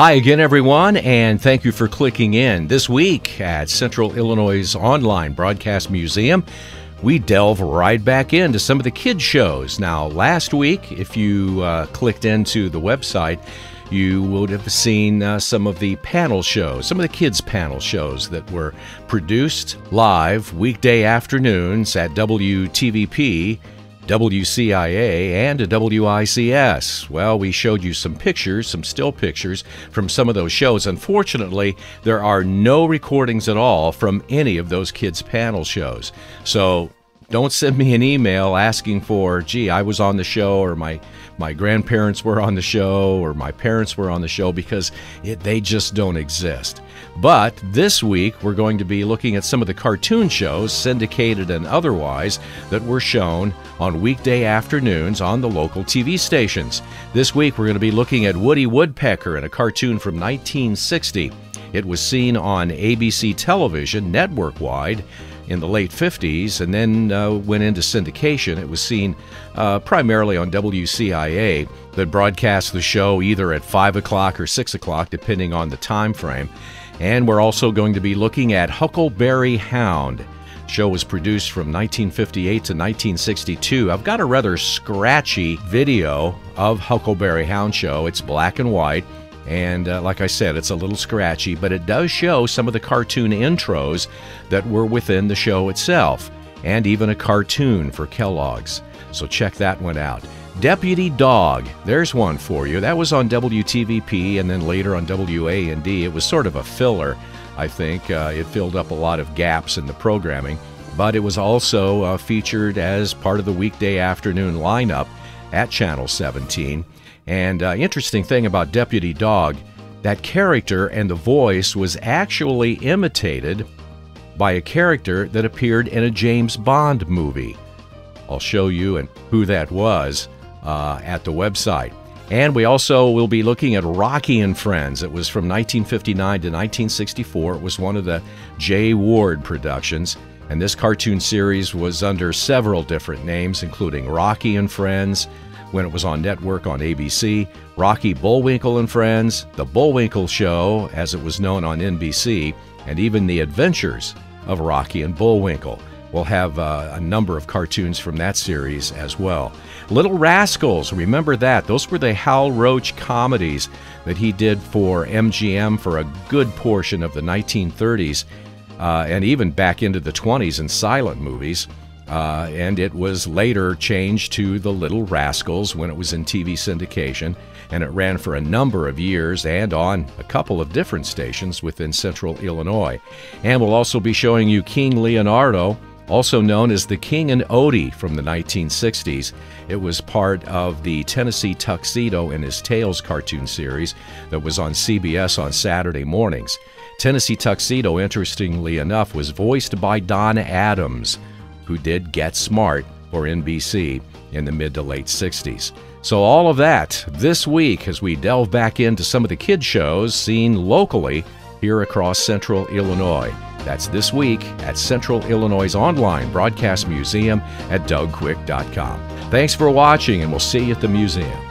Hi again, everyone, and thank you for clicking in. This week at Central Illinois Online Broadcast Museum, we delve right back into some of the kids' shows. Now, last week, if you uh, clicked into the website, you would have seen uh, some of the panel shows, some of the kids' panel shows that were produced live weekday afternoons at WTVP WCIA and WICS. Well, we showed you some pictures, some still pictures from some of those shows. Unfortunately, there are no recordings at all from any of those kids' panel shows. So don't send me an email asking for, gee, I was on the show, or my, my grandparents were on the show, or my parents were on the show, because it, they just don't exist. But this week, we're going to be looking at some of the cartoon shows, syndicated and otherwise, that were shown on weekday afternoons on the local TV stations. This week, we're going to be looking at Woody Woodpecker in a cartoon from 1960. It was seen on ABC television, network wide in the late 50s and then uh, went into syndication. It was seen uh, primarily on WCIA that broadcast the show either at 5 o'clock or 6 o'clock, depending on the time frame. And we're also going to be looking at Huckleberry Hound. The show was produced from 1958 to 1962. I've got a rather scratchy video of Huckleberry Hound show. It's black and white. And uh, like I said, it's a little scratchy, but it does show some of the cartoon intros that were within the show itself, and even a cartoon for Kellogg's. So check that one out. Deputy Dawg, there's one for you. That was on WTVP and then later on WAND. It was sort of a filler, I think. Uh, it filled up a lot of gaps in the programming, but it was also uh, featured as part of the weekday afternoon lineup at Channel 17. And uh, interesting thing about Deputy Dawg, that character and the voice was actually imitated by a character that appeared in a James Bond movie. I'll show you and who that was uh, at the website. And we also will be looking at Rocky and Friends. It was from 1959 to 1964. It was one of the Jay Ward productions. And this cartoon series was under several different names, including Rocky and Friends, when it was on network on ABC, Rocky Bullwinkle and Friends, The Bullwinkle Show, as it was known on NBC, and even The Adventures of Rocky and Bullwinkle. We'll have uh, a number of cartoons from that series as well. Little Rascals, remember that? Those were the Hal Roach comedies that he did for MGM for a good portion of the 1930s uh, and even back into the 20s in silent movies. Uh, and it was later changed to The Little Rascals when it was in TV syndication, and it ran for a number of years and on a couple of different stations within central Illinois. And we'll also be showing you King Leonardo, also known as the King and Odie from the 1960s. It was part of the Tennessee Tuxedo and His Tales cartoon series that was on CBS on Saturday mornings. Tennessee Tuxedo, interestingly enough, was voiced by Don Adams who did Get Smart for NBC in the mid to late 60s. So, all of that this week as we delve back into some of the kid shows seen locally here across central Illinois. That's this week at Central Illinois' online broadcast museum at dougquick.com. Thanks for watching, and we'll see you at the museum.